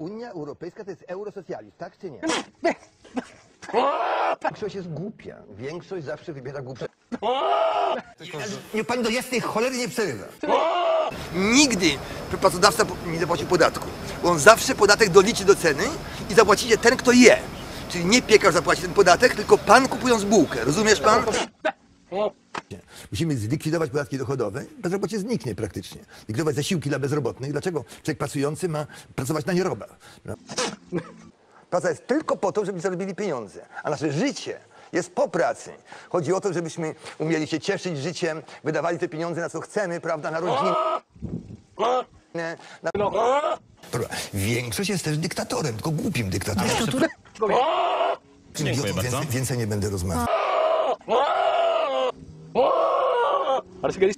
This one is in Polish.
Unia Europejska to jest eurosocjalizm, tak czy nie? Większość jest głupia. Większość zawsze wybiera głupsze. Niech pani do jasnej cholery nie przerywa. Nigdy pracodawca nie zapłacił podatku. Bo on zawsze podatek doliczy do ceny i zapłacicie ten, kto je. Czyli nie piekarz zapłaci ten podatek, tylko pan kupując bułkę. Rozumiesz pan? Musimy zlikwidować podatki dochodowe, bezrobocie zniknie praktycznie. Likwidować zasiłki dla bezrobotnych. Dlaczego człowiek pracujący ma pracować na nieroba? No. Praca jest tylko po to, żeby zarobili pieniądze, a nasze życie jest po pracy. Chodzi o to, żebyśmy umieli się cieszyć życiem, wydawali te pieniądze na co chcemy, prawda, na rodzinę. Na... Dobra, Większość jest też dyktatorem, tylko głupim dyktatorem. Dziękuję bardzo. Więcej, więcej nie będę rozmawiał. Parece que eles